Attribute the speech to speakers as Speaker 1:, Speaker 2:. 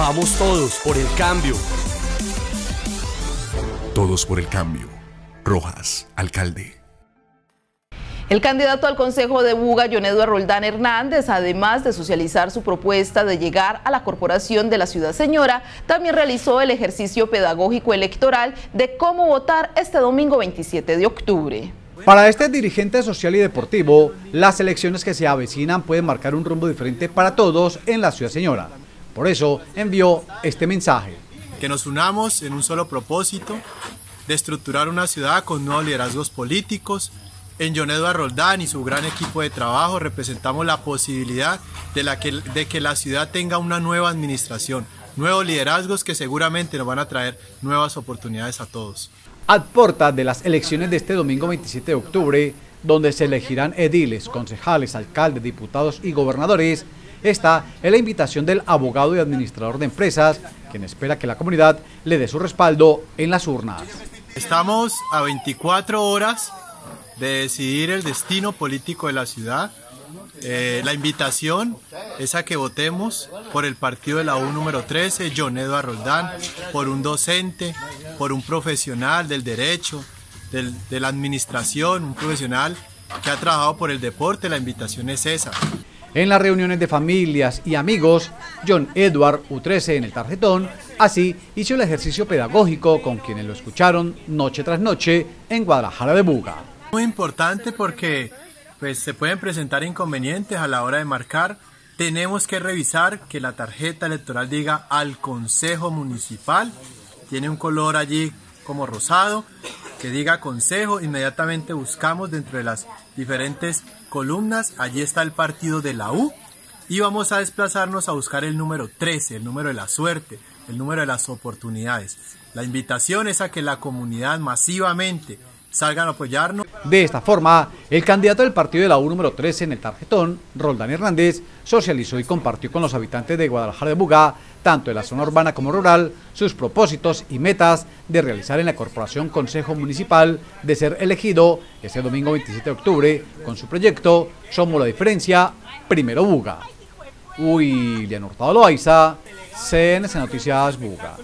Speaker 1: Vamos todos por el cambio.
Speaker 2: Todos por el cambio. Rojas, alcalde.
Speaker 3: El candidato al Consejo de Buga, John Eduardo Roldán Hernández, además de socializar su propuesta de llegar a la corporación de la Ciudad Señora, también realizó el ejercicio pedagógico electoral de cómo votar este domingo 27 de octubre.
Speaker 4: Para este dirigente social y deportivo, las elecciones que se avecinan pueden marcar un rumbo diferente para todos en la Ciudad Señora. Por eso envió este mensaje.
Speaker 5: Que nos unamos en un solo propósito de estructurar una ciudad con nuevos liderazgos políticos, en John Edward Roldán y su gran equipo de trabajo representamos la posibilidad de, la que, de que la ciudad tenga una nueva administración, nuevos liderazgos que seguramente nos van a traer nuevas oportunidades a todos.
Speaker 4: A porta de las elecciones de este domingo 27 de octubre, donde se elegirán ediles, concejales, alcaldes, diputados y gobernadores, esta es la invitación del abogado y administrador de empresas, quien espera que la comunidad le dé su respaldo en las urnas.
Speaker 5: Estamos a 24 horas de decidir el destino político de la ciudad. Eh, la invitación es a que votemos por el partido de la U número 13, John Eduardo Roldán, por un docente, por un profesional del derecho, de la administración, un profesional que ha trabajado por el deporte. La invitación es esa.
Speaker 4: En las reuniones de familias y amigos, John Edward U13 en el tarjetón, así hizo el ejercicio pedagógico con quienes lo escucharon noche tras noche en Guadalajara de Buga.
Speaker 5: Muy importante porque pues, se pueden presentar inconvenientes a la hora de marcar. Tenemos que revisar que la tarjeta electoral diga al Consejo Municipal. Tiene un color allí como rosado que diga Consejo. Inmediatamente buscamos dentro de las diferentes columnas. Allí está el partido de la U. Y vamos a desplazarnos a buscar el número 13, el número de la suerte, el número de las oportunidades. La invitación es a que la comunidad masivamente salgan a apoyarnos.
Speaker 4: De esta forma, el candidato del partido de la U número 13 en el tarjetón, Roldán Hernández, socializó y compartió con los habitantes de Guadalajara de Bugá, tanto en la zona urbana como rural, sus propósitos y metas de realizar en la Corporación Consejo Municipal de ser elegido este domingo 27 de octubre con su proyecto Somos la Diferencia, Primero Buga. William Hurtado Loaiza, CNC Noticias Buga.